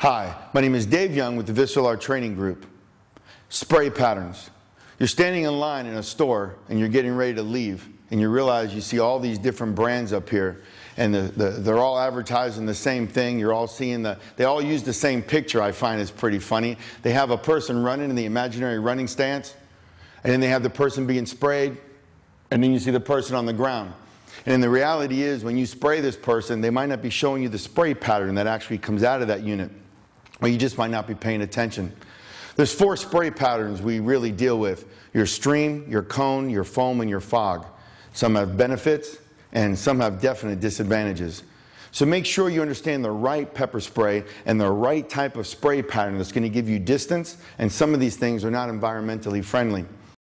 Hi, my name is Dave Young with the Visceral Art Training Group. Spray patterns. You're standing in line in a store and you're getting ready to leave and you realize you see all these different brands up here and the, the, they're all advertising the same thing. You're all seeing the, they all use the same picture I find is pretty funny. They have a person running in the imaginary running stance and then they have the person being sprayed and then you see the person on the ground. And the reality is when you spray this person, they might not be showing you the spray pattern that actually comes out of that unit or you just might not be paying attention. There's four spray patterns we really deal with. Your stream, your cone, your foam, and your fog. Some have benefits and some have definite disadvantages. So make sure you understand the right pepper spray and the right type of spray pattern that's going to give you distance and some of these things are not environmentally friendly.